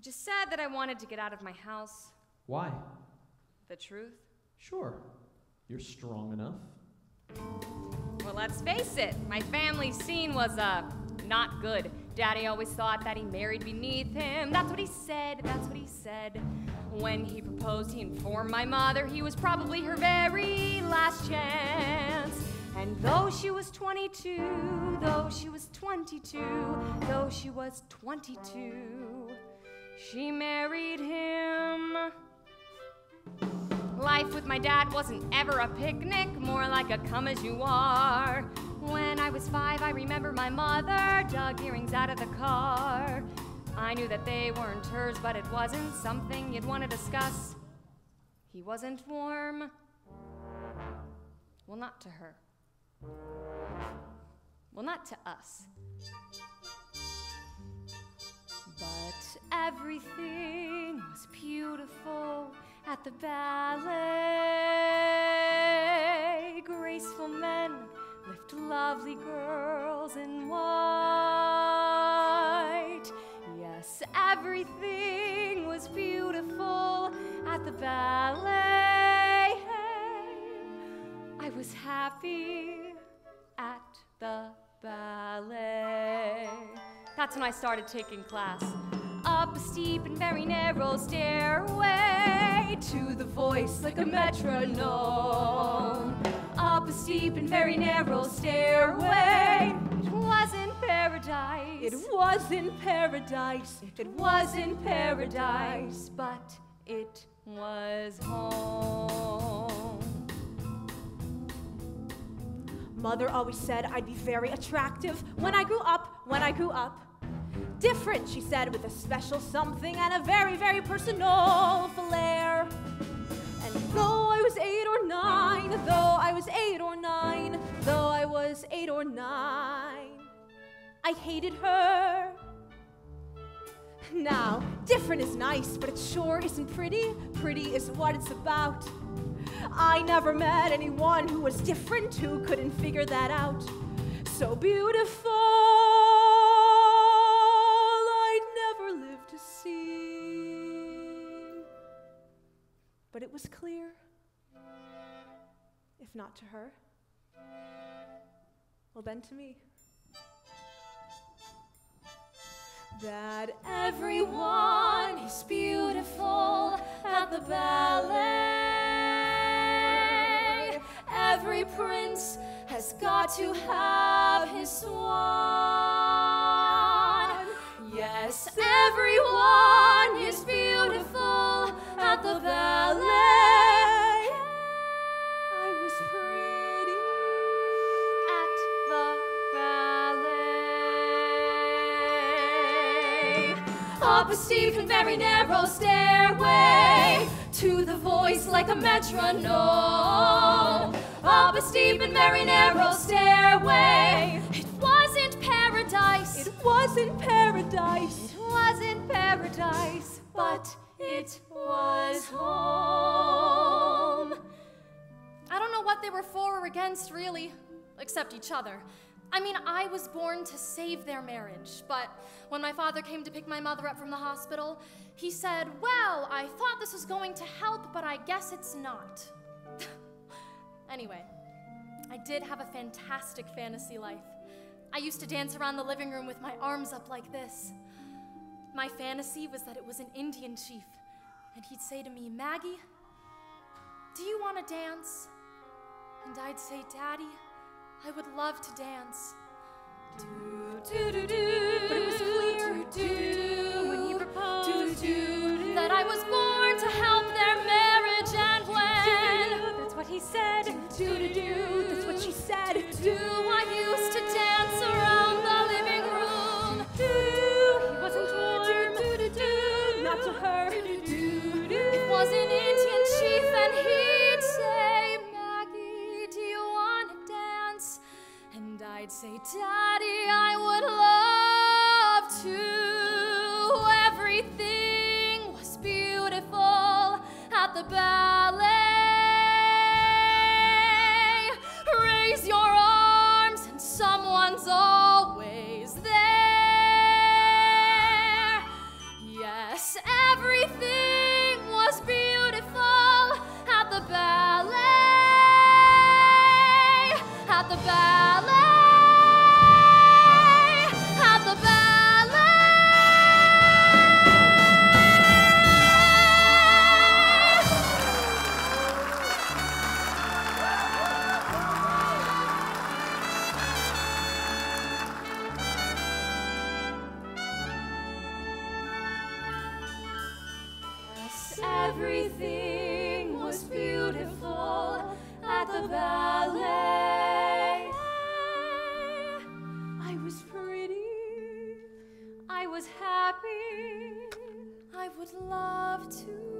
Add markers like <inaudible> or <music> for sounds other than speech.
I just said that I wanted to get out of my house. Why? The truth? Sure. You're strong enough. Well, let's face it, my family scene was, uh, not good. Daddy always thought that he married beneath him. That's what he said, that's what he said. When he proposed, he informed my mother he was probably her very last chance. And though she was 22, though she was 22, though she was 22, she married him. Life with my dad wasn't ever a picnic, more like a come as you are. When I was five, I remember my mother dug earrings out of the car. I knew that they weren't hers, but it wasn't something you'd want to discuss. He wasn't warm. Well, not to her. Well, not to us. Everything was beautiful at the ballet. Graceful men lift lovely girls in white. Yes, everything was beautiful at the ballet. I was happy at the ballet. That's when I started taking class. Up a steep and very narrow stairway to the voice like a metronome. Up a steep and very narrow stairway. It wasn't paradise. It was in paradise. It was in paradise, but it was home. Mother always said I'd be very attractive when I grew up, when I grew up. Different, she said, with a special something and a very, very personal flair. And though I was eight or nine, though I was eight or nine, though I was eight or nine, I hated her. Now, different is nice, but it sure isn't pretty. Pretty is what it's about. I never met anyone who was different, who couldn't figure that out. So beautiful, was clear, if not to her, well, then to me. That everyone is beautiful at the ballet. Every prince has got to have his swan. Yes, everyone is beautiful the ballet. I was pretty At the ballet. up a steep and very narrow stairway to the voice like a metronome. Up a steep and very narrow stairway. It wasn't paradise. It wasn't paradise. It wasn't paradise, But it was home. I don't know what they were for or against, really, except each other. I mean, I was born to save their marriage, but when my father came to pick my mother up from the hospital, he said, Well, I thought this was going to help, but I guess it's not. <laughs> anyway, I did have a fantastic fantasy life. I used to dance around the living room with my arms up like this. My fantasy was that it was an Indian chief, and he'd say to me, Maggie, do you want to dance? And I'd say, Daddy, I would love to dance. But it was the ballet. Everything was beautiful at the ballet. I was pretty. I was happy. I would love to.